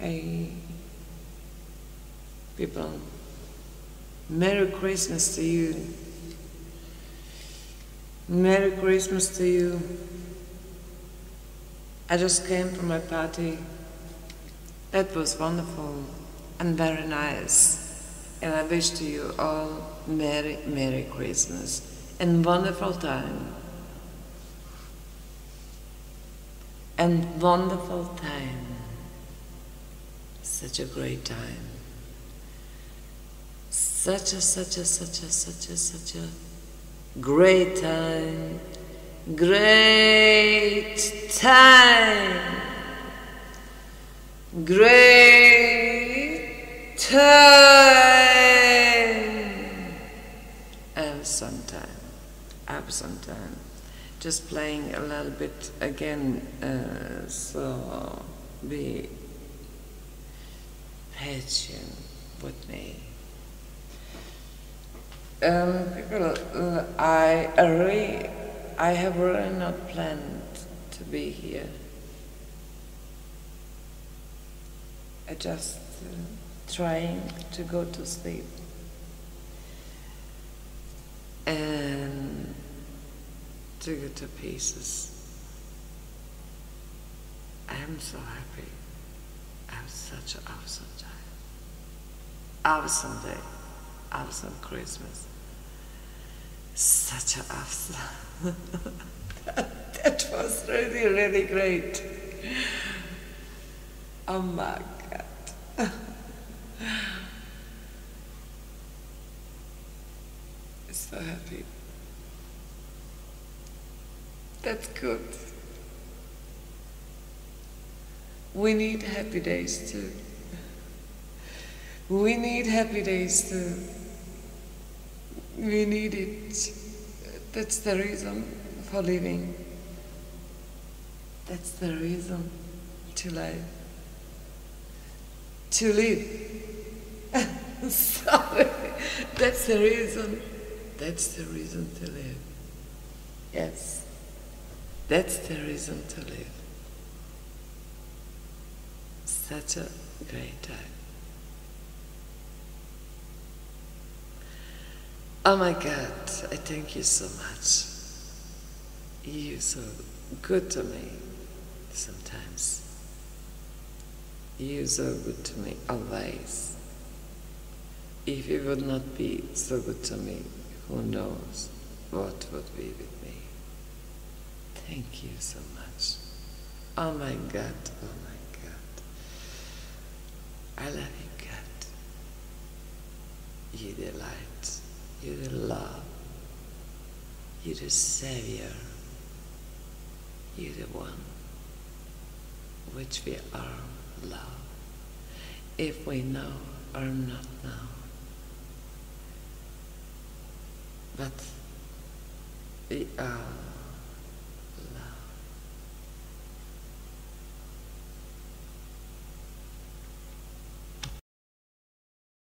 Hey, people, Merry Christmas to you. Merry Christmas to you. I just came from my party. That was wonderful and very nice. And I wish to you all Merry, Merry Christmas and wonderful time. And wonderful time. Such a great time. Such a, such a, such a, such a, such a great time. Great time. Great time. Sometime. Have some time. Just playing a little bit again, uh, so be patient with me. Um, people, uh, I really, I have really not planned to be here. I just uh, trying to go to sleep. And to go to pieces. I'm so happy. I have such an awesome time. Awesome day. Awesome Christmas. Such an awesome. that, that was really, really great. Oh my God. So happy. That's good. We need happy days too. We need happy days too. We need it. That's the reason for living. That's the reason to live. To live. Sorry. That's the reason. That's the reason to live. Yes. That's the reason to live. Such a great time. Oh my God, I thank you so much. You're so good to me sometimes. You're so good to me always. If you would not be so good to me, who knows what would be with me. Thank you so much. Oh my God, oh my God. I love you, God. You delight, you the love, You're the Savior, You're the one which we are love. If we know or not know. But we are